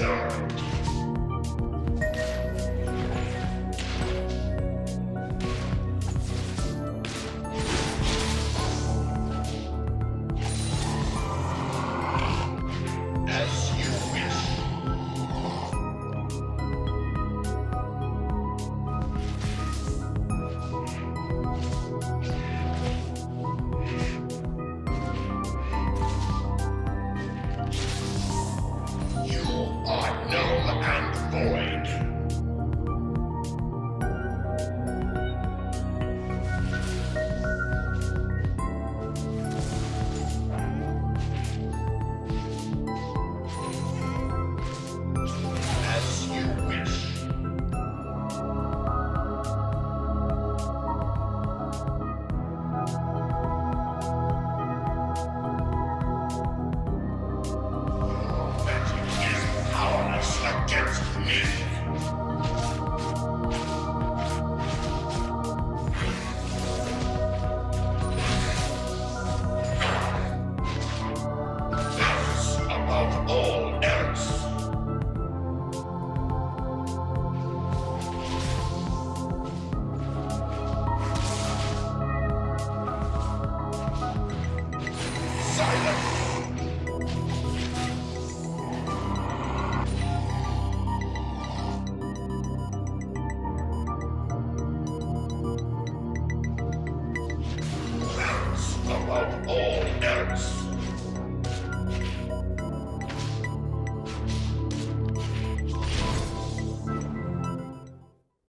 Zone. are null and void.